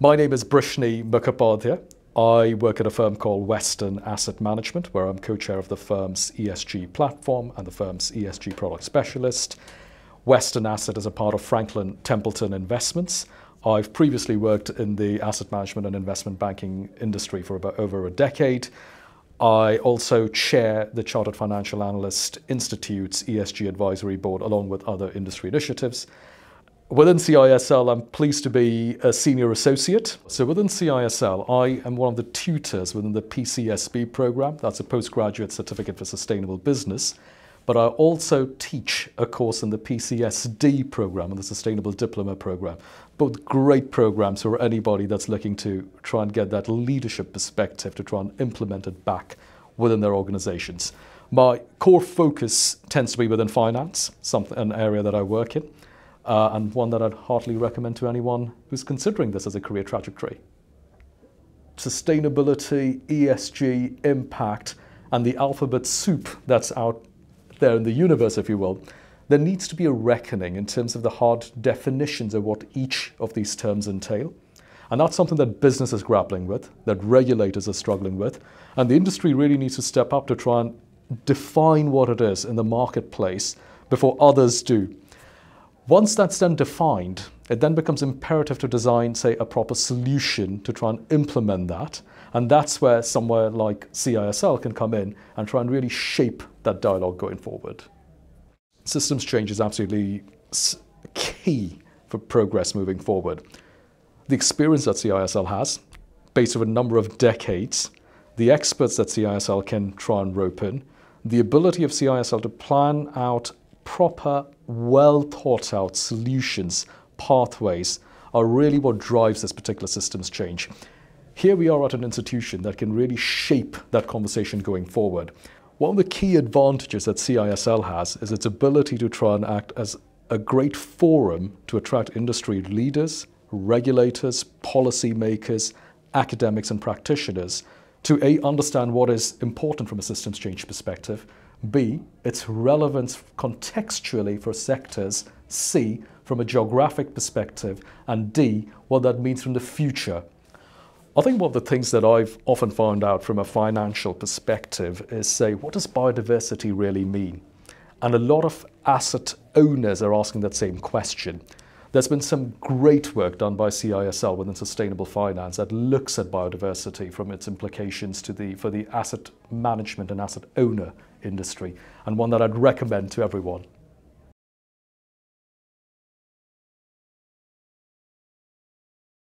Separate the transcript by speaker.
Speaker 1: My name is Brishni Mukhopadhyay. I work at a firm called Western Asset Management, where I'm co chair of the firm's ESG platform and the firm's ESG product specialist. Western Asset is a part of Franklin Templeton Investments. I've previously worked in the asset management and investment banking industry for about over a decade. I also chair the Chartered Financial Analyst Institute's ESG Advisory Board, along with other industry initiatives. Within CISL, I'm pleased to be a senior associate. So within CISL, I am one of the tutors within the PCSB program. That's a postgraduate certificate for sustainable business but I also teach a course in the PCSD program and the Sustainable Diploma program. Both great programs for anybody that's looking to try and get that leadership perspective to try and implement it back within their organizations. My core focus tends to be within finance, something, an area that I work in, uh, and one that I'd heartily recommend to anyone who's considering this as a career trajectory. Sustainability, ESG, impact, and the alphabet soup that's out there in the universe, if you will, there needs to be a reckoning in terms of the hard definitions of what each of these terms entail. And that's something that business is grappling with, that regulators are struggling with, and the industry really needs to step up to try and define what it is in the marketplace before others do. Once that's then defined, it then becomes imperative to design, say, a proper solution to try and implement that. And that's where somewhere like CISL can come in and try and really shape that dialogue going forward. Systems change is absolutely key for progress moving forward. The experience that CISL has, based over a number of decades, the experts that CISL can try and rope in, the ability of CISL to plan out proper, well thought out solutions, pathways, are really what drives this particular systems change. Here we are at an institution that can really shape that conversation going forward. One of the key advantages that CISL has is its ability to try and act as a great forum to attract industry leaders, regulators, policymakers, academics, and practitioners to A, understand what is important from a systems change perspective, B, its relevance contextually for sectors, C, from a geographic perspective, and D, what that means from the future. I think one of the things that I've often found out from a financial perspective is say, what does biodiversity really mean? And a lot of asset owners are asking that same question. There's been some great work done by CISL within sustainable finance that looks at biodiversity from its implications to the, for the asset management and asset owner industry, and one that I'd recommend to everyone.